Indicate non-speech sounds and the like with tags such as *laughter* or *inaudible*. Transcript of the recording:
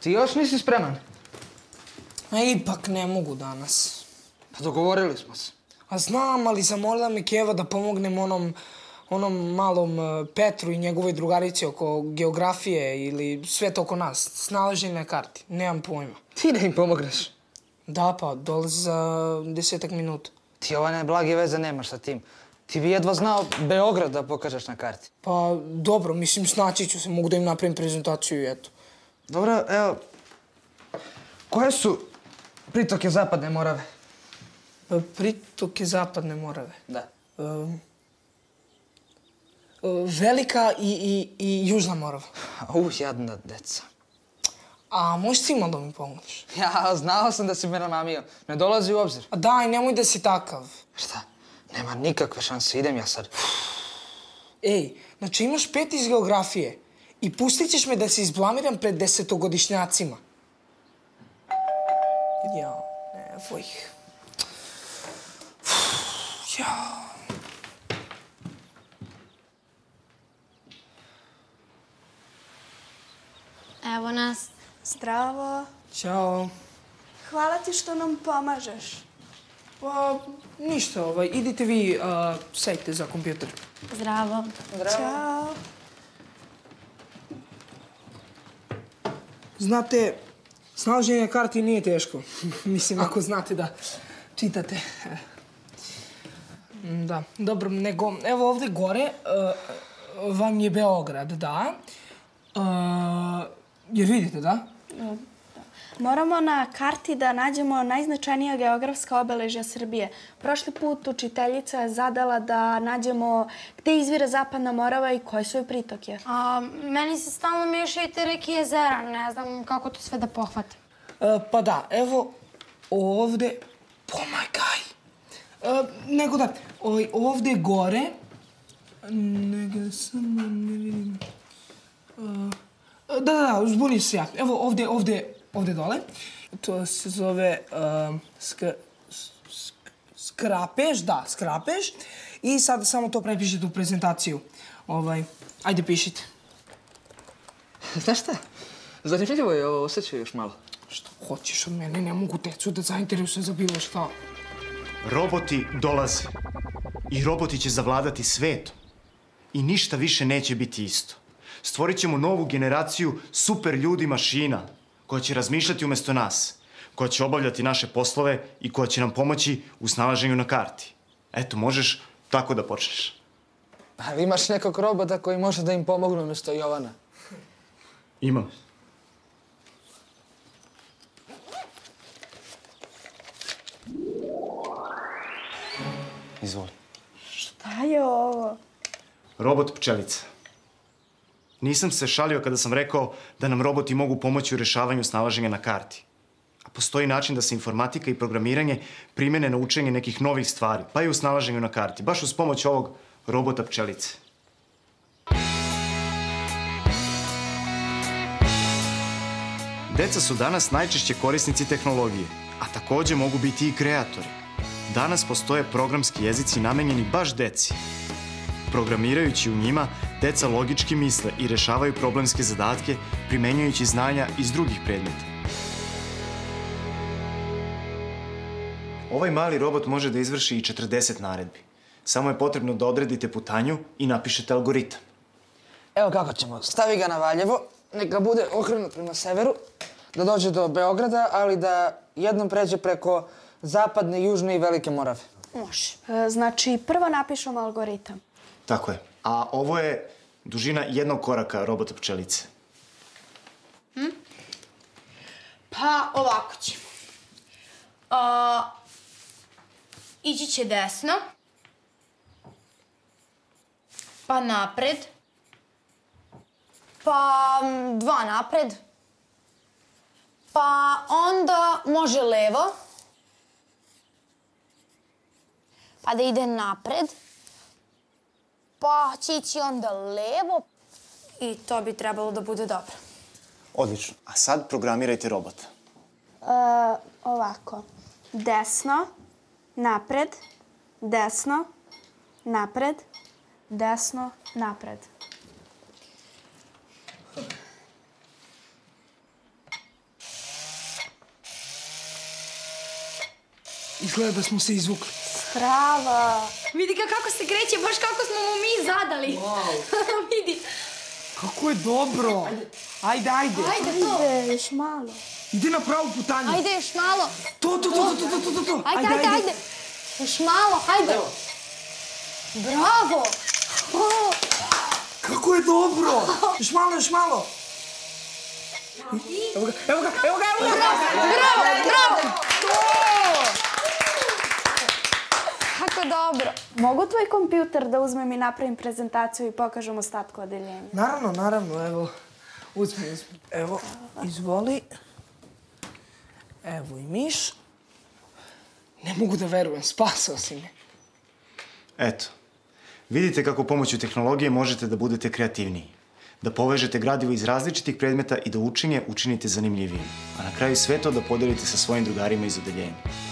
Ti još nisi spreman? A ipak ne mogu danas. Pa dogovorili smo se. A znam, ali zamolila me Keva da pomognem onom, onom malom e, Petru i njegovoj drugarici oko geografije ili sve to oko nas. Snalaženje na karti. Nemam pojma. Ti da im pomogneš. Da, pa, dolazi za desetak minuta. Ti ova blage veze nemaš sa tim. Ti bi jedva znao Beograd da pokažeš na karti. Pa, dobro, mislim, snaći ću se, mogu da im napravim prezentaciju i eto. Dobro, evo, koje su pritoke Zapadne Morave? E, Pritoke Zapadne Morave. Da. Um, Velika i, i, i Južna Morava. Uh, jadna deca. A možeš ti malo da mi pomogneš? Ja, znao sam da si me namamio. Ne dolazi u obzir. A daj, nemoj da si takav. Šta? Nema nikakve šanse, idem ja sad. Ej, znači imaš pet iz geografije i pustit ćeš me da se izblamiram pred desetogodišnjacima. Ja, evo ih. Ja. Evo nas. Zdravo. Ćao. Hvala ti što nam pomažeš. Pa, ništa, ovaj, idite vi, sedite za kompjuter. Zdravo. Ćao. Znate, snalaženje karti nije teško. *laughs* Mislim, ako znate da čitate. Mm, Da, dobro, nego, evo ovde gore uh, vam je Beograd, da. Uh, jer vidite, da? Moramo na karti da nađemo najznačajnija geografska obeležja Srbije. Prošli put učiteljica je zadala da nađemo gde izvira Zapadna Morava i koje su joj pritoke. A, meni se stalno mešaju te reke jezera. Ne znam kako to sve da pohvatim. Uh, pa da, evo ovde, pomagaj. Uh, nego da, ovaj, ovde gore, nego samo ne vidim. Uh, da, da, da, zbunio se ja. Evo ovde, ovde, ovde dole. To se zove uh, sk, sk, skrapež, da, skrapež. I sad samo to prepišete u prezentaciju. Ovaj, ajde pišite. Znaš šta? Zanimljivo je ovo, osjećaj još malo. Šta hoćeš od mene? Ne mogu decu da zainteresujem za bilo šta. Roboti dolaze. I roboti će zavladati svetom. I ništa više neće biti isto. Stvorit ćemo novu generaciju super ljudi mašina koja će razmišljati umesto nas, koja će obavljati naše poslove i koja će nam pomoći u snalaženju na karti. Eto, možeš tako da počneš. Ali imaš nekog robota koji može da im pomogne umjesto Jovana. Imam. Izvoli. Šta je ovo? Robot pčelica. Nisam se šalio kada sam rekao da nam roboti mogu pomoći u rešavanju snalaženja na karti. A postoji način da se informatika i programiranje primene na učenje nekih novih stvari, pa i u snalaženju na karti, baš uz pomoć ovog robota pčelice. Deca su danas najčešće korisnici tehnologije, a takođe mogu biti i kreatori. Danas postoje programski jezici namenjeni baš deci. Programirajući u njima, deca logički misle i rešavaju problemske zadatke primenjujući znanja iz drugih predmeta. Ovaj mali robot može da izvrši i 40 naredbi. Samo je potrebno da odredite putanju i napišete algoritam. Evo kako ćemo. Stavi ga na Valjevo, neka bude okrenut prema severu, da dođe do Beograda, ali da jednom pređe preko zapadne, južne i velike Morave. Može. E, Znači, prvo napišemo algoritam. Tako je. A ovo je dužina jednog koraka robota pčelice. Pa, ovako će. A, ići će desno. Pa napred. Pa dva napred. Pa onda može levo. Pa da ide napred pa će ići onda levo. I to bi trebalo da bude dobro. Odlično. A sad programirajte robota. E, ovako. Desno, napred, desno, napred, desno, napred. Izgleda da smo se izvukli. Strava. Vidi ga kako se kreće, baš kako smo mu mi zadali. *laughs* Vidi. Kako je dobro. Ajde, ajde. Ajde to. Ajde, još malo. Ide na pravu putanju. Ajde još malo. To, to, to, to, to, to, to, to. Ajde, ajde, ajde. Još malo, hajde. Bravo. Kako je dobro. Još malo, još malo. Evo ga, evo ga, evo ga, evo ga. Bravo, bravo. Kako dobro. Mogu tvoj kompjuter da uzmem i napravim prezentaciju i pokažem ostatku odeljenja? Naravno, naravno, evo. Uzmi, uzmi. Evo, izvoli. Evo i miš. Ne mogu da verujem, spasao si me. Eto, vidite kako pomoću tehnologije možete da budete kreativniji. Da povežete gradivo iz različitih predmeta i da učenje učinite zanimljivijim. A na kraju sve to da podelite sa svojim drugarima iz odeljenja.